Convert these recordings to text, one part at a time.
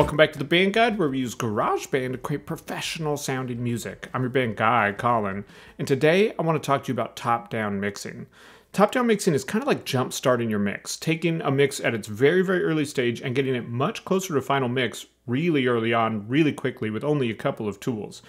Welcome back to the Band Guide, where we use GarageBand to create professional sounding music. I'm your band guy, Colin, and today I want to talk to you about top down mixing. Top down mixing is kind of like jump starting your mix, taking a mix at its very, very early stage and getting it much closer to final mix really early on, really quickly, with only a couple of tools.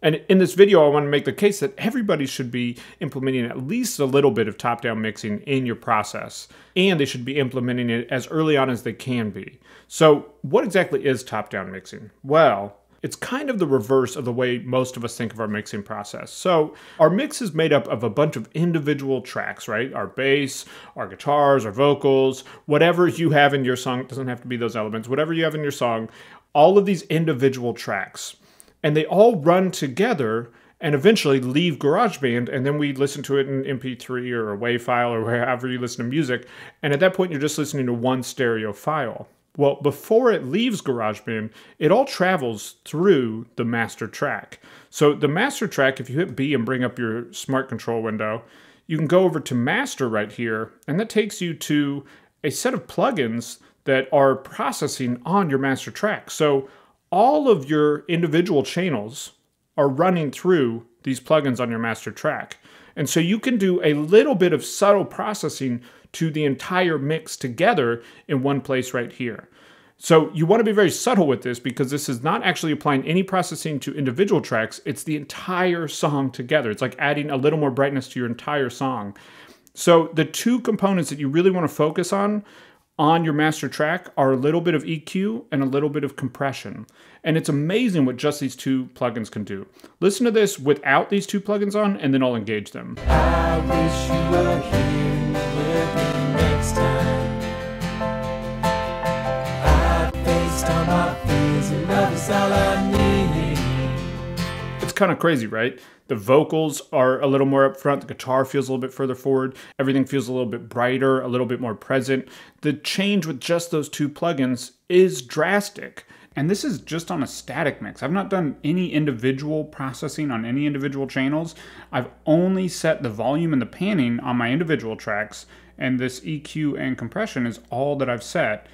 And in this video, I want to make the case that everybody should be implementing at least a little bit of top down mixing in your process, and they should be implementing it as early on as they can be. So, what exactly is top down mixing? Well, it's kind of the reverse of the way most of us think of our mixing process. So, our mix is made up of a bunch of individual tracks, right? Our bass, our guitars, our vocals, whatever you have in your song, it doesn't have to be those elements, whatever you have in your song, all of these individual tracks and they all run together and eventually leave GarageBand, and then we listen to it in MP3 or a WAV file or wherever you listen to music, and at that point you're just listening to one stereo file. Well, before it leaves GarageBand, it all travels through the master track. So the master track, if you hit B and bring up your smart control window, you can go over to master right here, and that takes you to a set of plugins that are processing on your master track. So all of your individual channels are running through these plugins on your master track. And so you can do a little bit of subtle processing to the entire mix together in one place right here. So you want to be very subtle with this because this is not actually applying any processing to individual tracks. It's the entire song together. It's like adding a little more brightness to your entire song. So the two components that you really want to focus on on your master track are a little bit of EQ and a little bit of compression. And it's amazing what just these two plugins can do. Listen to this without these two plugins on, and then I'll engage them. Kind of crazy, right? The vocals are a little more up front, the guitar feels a little bit further forward, everything feels a little bit brighter, a little bit more present. The change with just those two plugins is drastic. And this is just on a static mix. I've not done any individual processing on any individual channels. I've only set the volume and the panning on my individual tracks, and this EQ and compression is all that I've set,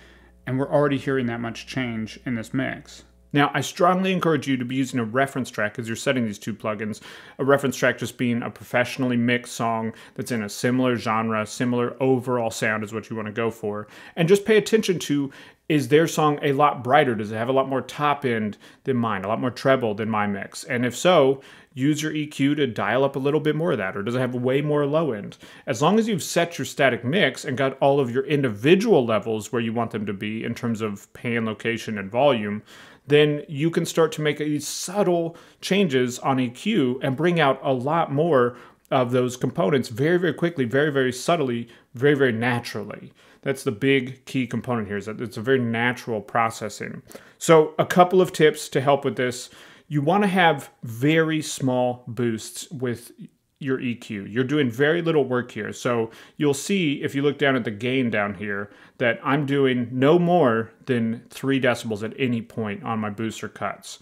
and we're already hearing that much change in this mix. Now, I strongly encourage you to be using a reference track as you're setting these two plugins. A reference track just being a professionally mixed song that's in a similar genre, similar overall sound is what you want to go for. And just pay attention to is their song a lot brighter? Does it have a lot more top end than mine, a lot more treble than my mix? And if so, use your EQ to dial up a little bit more of that, or does it have way more low end? As long as you've set your static mix and got all of your individual levels where you want them to be in terms of pan location and volume, then you can start to make these subtle changes on EQ and bring out a lot more of those components very, very quickly, very, very subtly, very, very naturally. That's the big key component here is that it's a very natural processing. So a couple of tips to help with this. You want to have very small boosts with your EQ. You're doing very little work here. So you'll see if you look down at the gain down here that I'm doing no more than three decibels at any point on my booster cuts.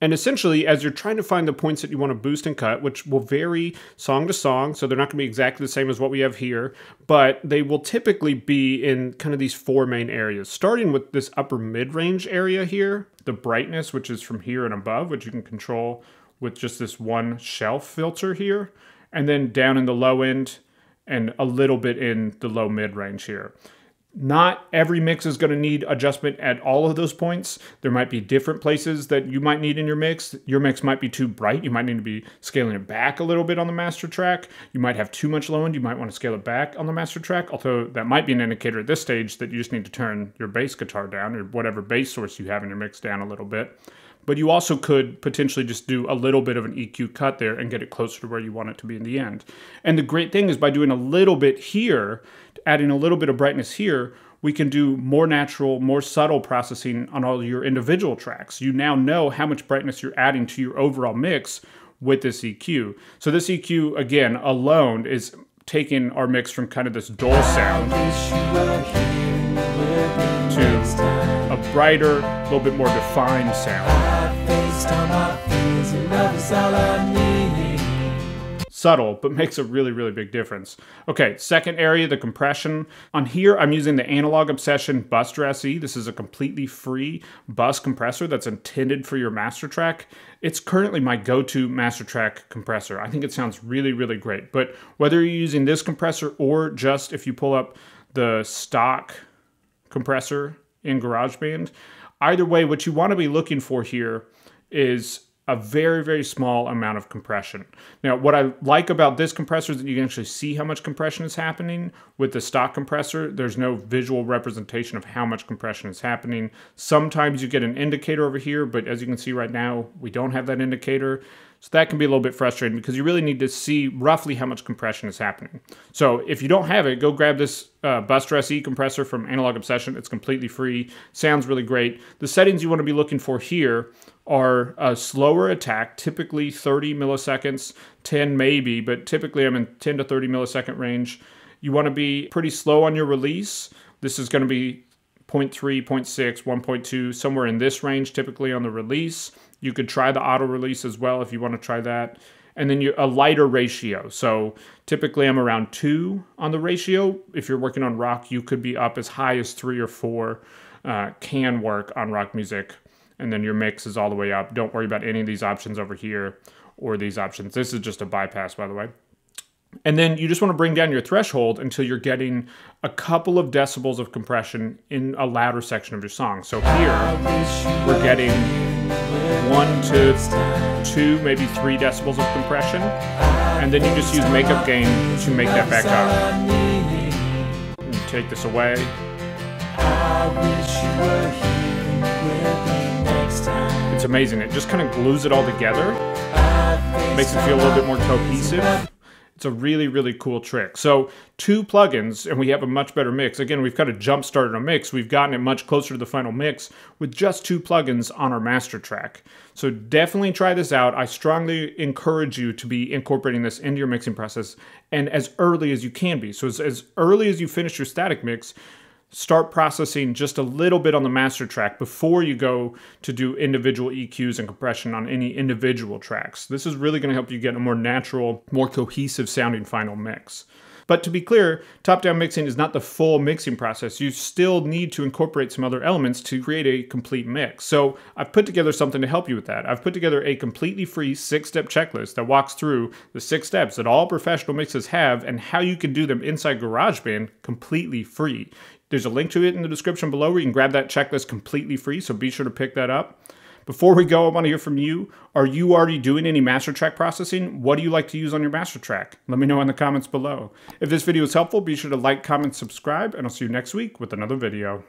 And essentially, as you're trying to find the points that you want to boost and cut, which will vary song to song, so they're not going to be exactly the same as what we have here, but they will typically be in kind of these four main areas, starting with this upper mid range area here, the brightness, which is from here and above, which you can control with just this one shelf filter here and then down in the low end and a little bit in the low mid range here. Not every mix is going to need adjustment at all of those points. There might be different places that you might need in your mix. Your mix might be too bright. You might need to be scaling it back a little bit on the master track. You might have too much low end. You might want to scale it back on the master track, although that might be an indicator at this stage that you just need to turn your bass guitar down or whatever bass source you have in your mix down a little bit. But you also could potentially just do a little bit of an EQ cut there and get it closer to where you want it to be in the end. And the great thing is by doing a little bit here, adding a little bit of brightness here, we can do more natural, more subtle processing on all your individual tracks. You now know how much brightness you're adding to your overall mix with this EQ. So this EQ, again, alone is taking our mix from kind of this dull sound to brighter, a little bit more defined sound. subtle, but makes a really, really big difference. Okay, second area, the compression. On here, I'm using the Analog Obsession Buster SE. This is a completely free bus compressor that's intended for your master track. It's currently my go-to master track compressor. I think it sounds really, really great. But whether you're using this compressor or just if you pull up the stock compressor in GarageBand, either way, what you want to be looking for here is a very, very small amount of compression. Now, what I like about this compressor is that you can actually see how much compression is happening. With the stock compressor, there's no visual representation of how much compression is happening. Sometimes you get an indicator over here, but as you can see right now, we don't have that indicator. So that can be a little bit frustrating because you really need to see roughly how much compression is happening. So if you don't have it, go grab this uh, Buster SE compressor from Analog Obsession. It's completely free, sounds really great. The settings you want to be looking for here are a slower attack, typically 30 milliseconds, 10 maybe, but typically I'm in 10 to 30 millisecond range. You want to be pretty slow on your release. This is going to be 0.3, 0.6, 1.2, somewhere in this range typically on the release. You could try the auto release as well if you want to try that. And then you a lighter ratio. So typically I'm around two on the ratio. If you're working on rock, you could be up as high as three or four. Uh, can work on rock music. And then your mix is all the way up. Don't worry about any of these options over here or these options. This is just a bypass, by the way. And then you just want to bring down your threshold until you're getting a couple of decibels of compression in a louder section of your song. So here, we're getting one to two, maybe three decibels of compression. And then you just use makeup gain to make that back up. You take this away. It's amazing. It just kind of glues it all together. Makes it feel a little bit more cohesive. It's a really, really cool trick. So two plugins and we have a much better mix. Again, we've kind of jump started a mix. We've gotten it much closer to the final mix with just two plugins on our master track. So definitely try this out. I strongly encourage you to be incorporating this into your mixing process and as early as you can be. So as, as early as you finish your static mix, start processing just a little bit on the master track before you go to do individual EQs and compression on any individual tracks. This is really going to help you get a more natural, more cohesive sounding final mix. But to be clear, top-down mixing is not the full mixing process. You still need to incorporate some other elements to create a complete mix. So I've put together something to help you with that. I've put together a completely free six-step checklist that walks through the six steps that all professional mixes have and how you can do them inside GarageBand completely free. There's a link to it in the description below where you can grab that checklist completely free, so be sure to pick that up. Before we go, I want to hear from you. Are you already doing any master track processing? What do you like to use on your master track? Let me know in the comments below. If this video is helpful, be sure to like, comment, subscribe, and I'll see you next week with another video.